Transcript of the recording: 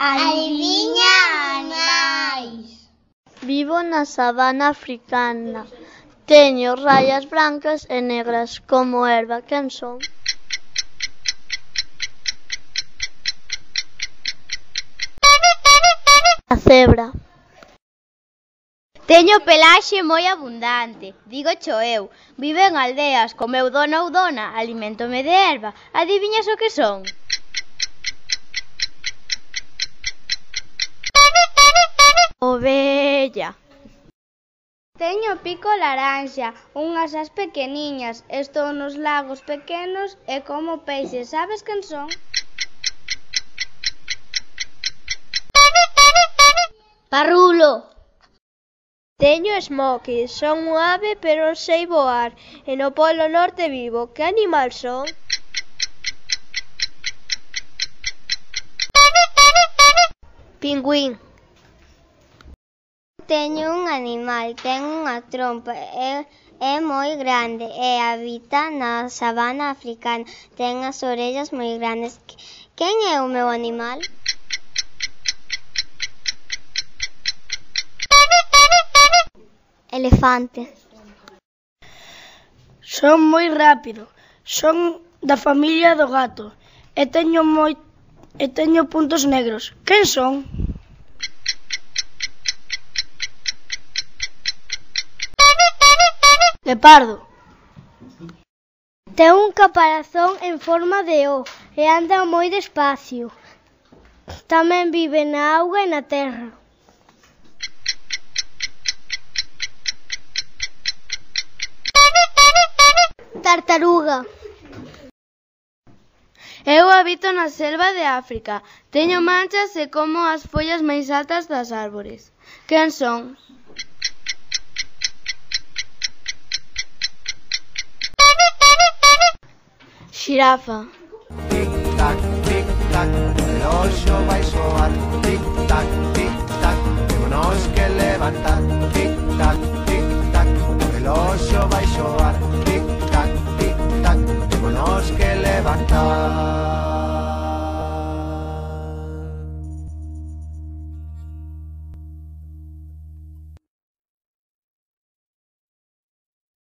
Adivinha animais. Vivo na sabana africana. Teño rayas brancas e negras como erva. Quen son? A cebra. Teño pelaxe moi abundante, digo cho eu. Vivo en aldeas, co meu dono ou dona, alimentome de erva. Adiviñas o que son? ovella. Teño pico laranxa, unhas as pequeniñas, estou nos lagos pequenos e como peixes, sabes quen son? Parrulo. Teño smoky, son un ave pero sei voar, e no polo norte vivo, que animal son? Pingüín teño un animal, ten unha trompa, é, é moi grande e habita na sabana africana, ten as orellas moi grandes. Quen é o meu animal? Elefante. Son moi rápido, son da familia do gato e teño moi e teño puntos negros. Quen son? Lepardo. Ten un caparazón en forma de O e anda moi despacio. Tamén vive na auga e na terra. Tartaruga. Eu habito na selva de África. Teño manchas e como as follas máis altas das árbores. Quen son? Xirafa. Tic-tac, tic-tac, o reloxo vai soar. Tic-tac, tic-tac, temos que levantar. Tic-tac, tic-tac, o reloxo vai soar.